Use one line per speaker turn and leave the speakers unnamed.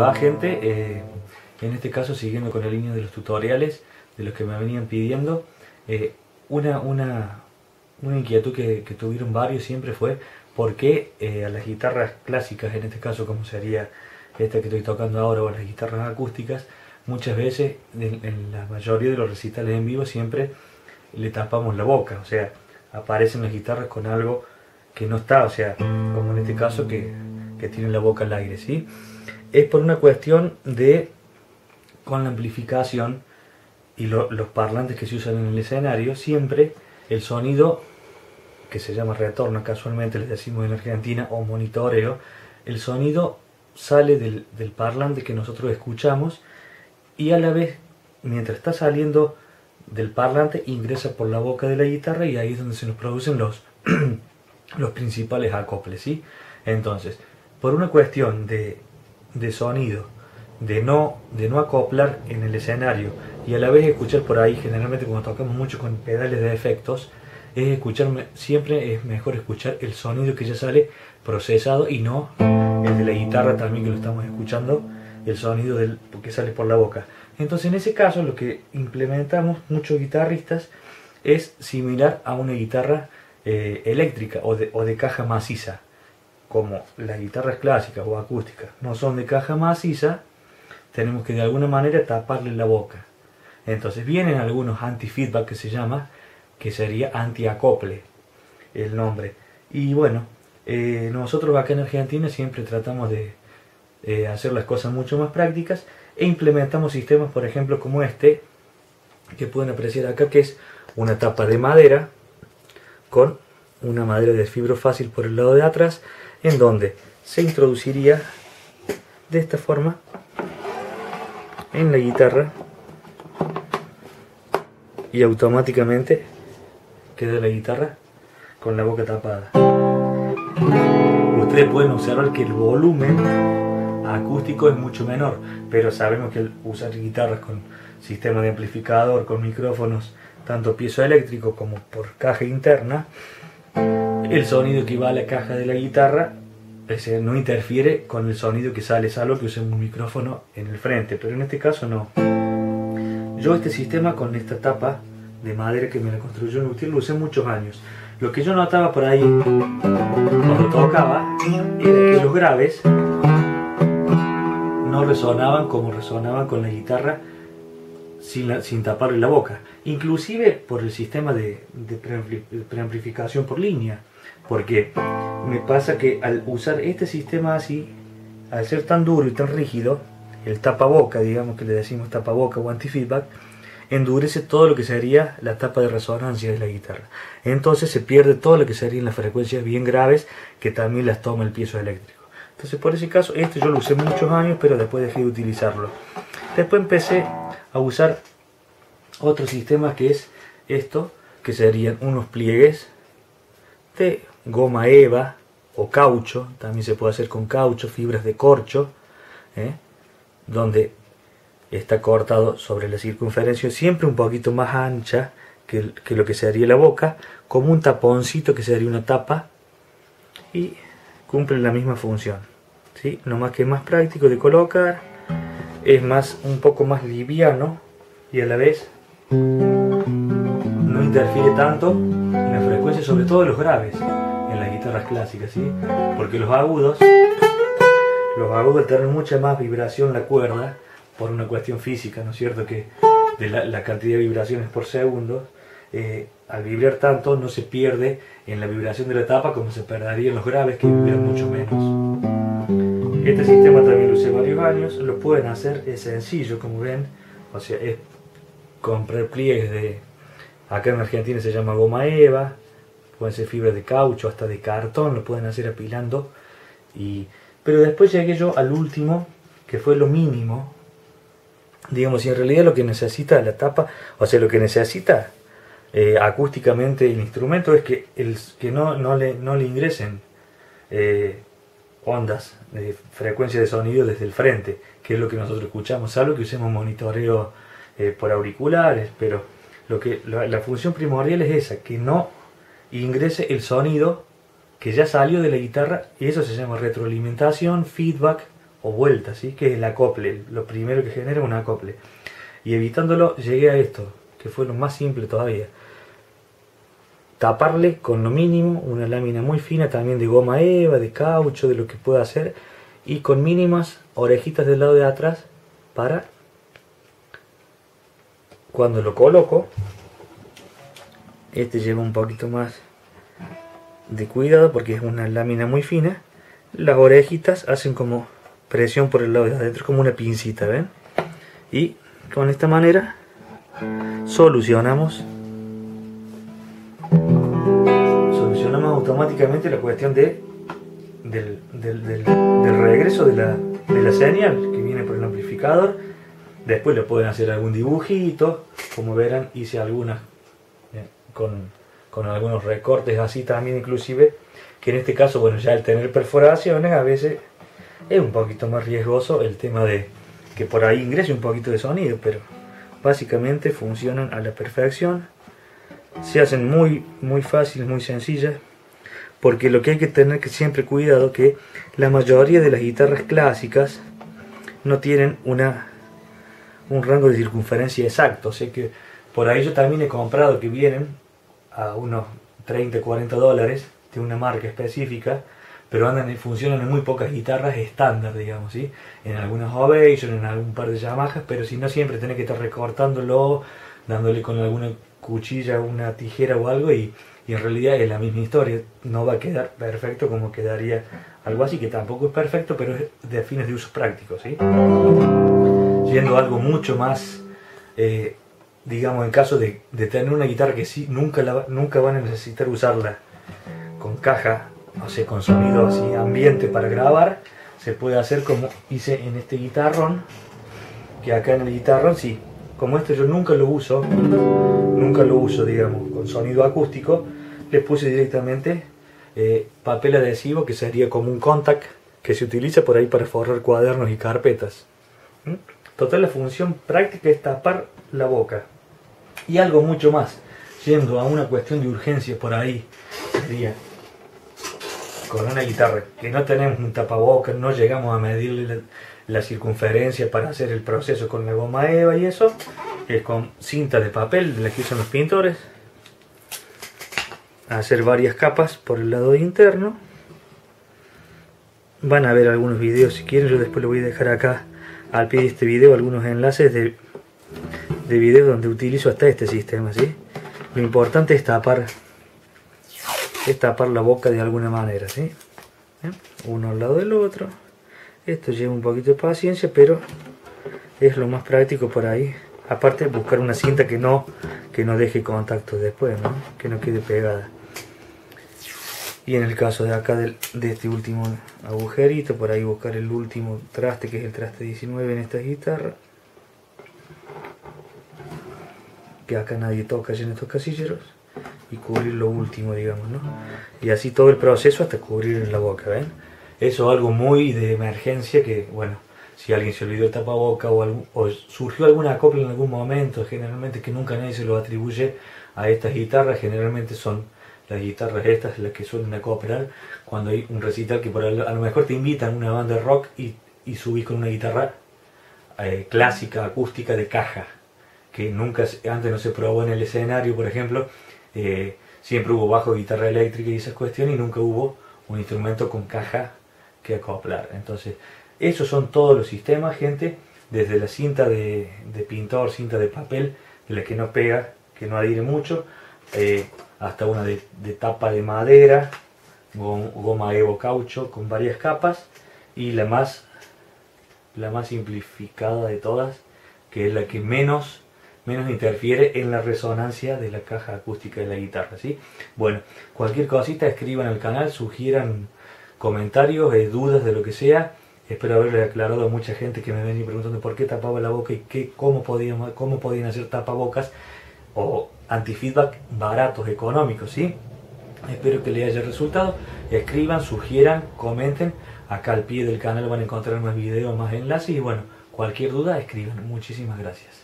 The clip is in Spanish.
va gente? Eh, en este caso siguiendo con la línea de los tutoriales de los que me venían pidiendo, eh, una, una, inquietud que, tuvieron varios siempre fue por qué eh, a las guitarras clásicas, en este caso como sería esta que estoy tocando ahora o las guitarras acústicas, muchas veces en, la mayoría de los recitales en vivo siempre le tapamos la boca, o sea, aparecen las guitarras con algo que no está, o sea, como en este caso que, que tiene la boca al aire, ¿sí? Es por una cuestión de, con la amplificación y los parlantes que se usan en el escenario, siempre el sonido, que se llama retorno casualmente, le decimos en Argentina, o monitoreo, el sonido sale del, del parlante que nosotros escuchamos y a la vez, mientras está saliendo del parlante, ingresa por la boca de la guitarra y ahí es donde se nos producen los, los principales acoples. ¿sí? Entonces, por una cuestión de, de sonido, de no, de no acoplar en el escenario y a la vez escuchar por ahí, generalmente cuando tocamos mucho con pedales de efectos, es escuchar, siempre es mejor escuchar el sonido que ya sale procesado y no el de la guitarra también que lo estamos escuchando, el sonido del, que sale por la boca. Entonces en ese caso lo que implementamos muchos guitarristas es similar a una guitarra eh, eléctrica o de, o de caja maciza como las guitarras clásicas o acústicas no son de caja maciza, tenemos que de alguna manera taparle la boca. Entonces vienen algunos anti-feedback que se llama, que sería anti-acople el nombre. Y bueno, eh, nosotros acá en Argentina siempre tratamos de eh, hacer las cosas mucho más prácticas e implementamos sistemas, por ejemplo, como este, que pueden apreciar acá, que es una tapa de madera con una madera de fibro fácil por el lado de atrás en donde se introduciría de esta forma en la guitarra y automáticamente queda la guitarra con la boca tapada. Ustedes pueden observar que el volumen acústico es mucho menor, pero sabemos que usar guitarras con sistema de amplificador, con micrófonos, tanto piezoeléctrico como por caja interna, el sonido que va a la caja de la guitarra no interfiere con el sonido que sale, salvo que usemos un micrófono en el frente, pero en este caso no. Yo este sistema con esta tapa de madera que me la construyó Nutil lo usé muchos años. Lo que yo notaba por ahí cuando tocaba era que los graves no resonaban como resonaban con la guitarra sin, sin taparle la boca. Inclusive por el sistema de, de preamplificación por línea porque me pasa que al usar este sistema así, al ser tan duro y tan rígido, el tapaboca, digamos que le decimos tapaboca o anti-feedback, endurece todo lo que sería la tapa de resonancia de la guitarra. Entonces se pierde todo lo que serían las frecuencias bien graves que también las toma el piezo eléctrico. Entonces por ese caso, este yo lo usé muchos años, pero después dejé de utilizarlo. Después empecé a usar otro sistema que es esto, que serían unos pliegues de goma eva o caucho, también se puede hacer con caucho, fibras de corcho, ¿eh? donde está cortado sobre la circunferencia, siempre un poquito más ancha que, lo que sería la boca, como un taponcito que sería una tapa, y cumple la misma función. ¿sí? No más que es más práctico de colocar, es más un poco más liviano y a la vez no interfiere tanto sobre todo los graves en las guitarras clásicas, ¿sí? Porque los agudos, los agudos tienen mucha más vibración la cuerda por una cuestión física, ¿no es cierto? Que de la, cantidad de vibraciones por segundo, eh, al vibrar tanto no se pierde en la vibración de la tapa como se perdería en los graves que vibran mucho menos. Este sistema también lo usé varios años, lo pueden hacer, es sencillo como ven, o sea, es comprar pliegues de, acá en Argentina se llama goma eva, pueden ser fibras de caucho, hasta de cartón, lo pueden hacer apilando. Y, pero después llegué yo al último, que fue lo mínimo. Digamos, y en realidad lo que necesita la tapa, o sea, lo que necesita eh, acústicamente el instrumento es que, el, que no, no, le, no le ingresen eh, ondas de frecuencia de sonido desde el frente, que es lo que nosotros escuchamos, salvo que usemos monitoreo eh, por auriculares, pero lo que, la función primordial es esa, que no ingrese el sonido que ya salió de la guitarra y eso se llama retroalimentación, feedback o vuelta, ¿sí? que es el acople, lo primero que genera un acople. Y evitándolo llegué a esto, que fue lo más simple todavía. Taparle con lo mínimo, una lámina muy fina también de goma eva, de caucho, de lo que pueda hacer, y con mínimas orejitas del lado de atrás para cuando lo coloco, este lleva un poquito más de cuidado porque es una lámina muy fina, las orejitas hacen como presión por el lado de adentro, como una pincita, ¿ven? Y con esta manera solucionamos solucionamos automáticamente la cuestión de del, del, regreso de la, de señal que viene por el amplificador después le pueden hacer algún dibujito como verán hice algunas con, con algunos recortes así también inclusive que en este caso bueno ya el tener perforaciones a veces es un poquito más riesgoso el tema de que por ahí ingrese un poquito de sonido, pero básicamente funcionan a la perfección. Se hacen muy, muy fáciles, muy sencillas, porque lo que hay que tener que siempre cuidado que la mayoría de las guitarras clásicas no tienen una un rango de circunferencia exacto, o que por ahí yo también he comprado que vienen a unos 30, 40 dólares de una marca específica pero andan funcionan en muy pocas guitarras estándar, digamos, ¿sí? En algunas Ovation, en algún par de Yamahas, pero si no siempre tenés que estar recortándolo, dándole con alguna cuchilla, una tijera o algo y, y, en realidad es la misma historia, no va a quedar perfecto como quedaría algo así, que tampoco es perfecto, pero es de fines de uso práctico, ¿sí? Siendo algo mucho más, eh, digamos, en caso de, tener una guitarra que sí, nunca, la, nunca van a necesitar usarla con caja no sé, con sonido así ambiente para grabar, se puede hacer como hice en este guitarrón, que acá en el guitarrón sí, como este yo nunca lo uso, nunca lo uso, digamos, con sonido acústico, le puse directamente eh, papel adhesivo que sería como un contact que se utiliza por ahí para forrar cuadernos y carpetas. ¿Mm? Total, la función práctica es tapar la boca. Y algo mucho más, yendo a una cuestión de urgencia por ahí, sería con una guitarra que no tenemos un tapabocas, no llegamos a medirle la, circunferencia para hacer el proceso con la goma eva y eso, es con cinta de papel de la que usan los pintores, hacer varias capas por el lado interno. Van a ver algunos videos si quieren, yo después lo voy a dejar acá al pie de este video algunos enlaces de, de videos donde utilizo hasta este sistema, ¿sí? Lo importante es tapar es tapar la boca de alguna manera, ¿sí? ¿Eh? Uno al lado del otro. Esto lleva un poquito de paciencia, pero es lo más práctico por ahí. Aparte buscar una cinta que no, que no deje contacto después, ¿no? Que no quede pegada. Y en el caso de acá de, de este último agujerito, por ahí buscar el último traste, que es el traste 19 en esta guitarra. Que acá nadie toca en estos casilleros y cubrir lo último, digamos, ¿no? Y así todo el proceso hasta cubrir la boca, ¿ven? Eso es algo muy de emergencia que, bueno, si alguien se olvidó el tapaboca o, o surgió alguna copla en algún momento, generalmente que nunca nadie se lo atribuye a estas guitarras, generalmente son las guitarras estas las que suelen acoplar cuando hay un recital que por a lo mejor te invitan a una banda de rock y, y subís con una guitarra eh, clásica, acústica de caja, que nunca antes no se probó en el escenario, por ejemplo, eh, siempre hubo bajo, guitarra eléctrica y esas cuestiones y nunca hubo un instrumento con caja que acoplar. Entonces, esos son todos los sistemas, gente, desde la cinta de, pintor, cinta de papel, de la que no pega, que no adhiere mucho, eh, hasta una de, tapa de madera, goma evo caucho con varias capas, y la más, la más simplificada de todas, que es la que menos menos interfiere en la resonancia de la caja acústica de la guitarra, ¿sí? Bueno, cualquier cosita escriban al canal, sugieran comentarios, eh, dudas de lo que sea. Espero haberle aclarado a mucha gente que me venía preguntando por qué tapaba la boca y qué, cómo, podían, cómo podían hacer tapabocas o antifeedback baratos, económicos, ¿sí? Espero que les haya resultado. Escriban, sugieran, comenten. Acá al pie del canal van a encontrar más videos, más enlaces y bueno, cualquier duda escriban. Muchísimas gracias.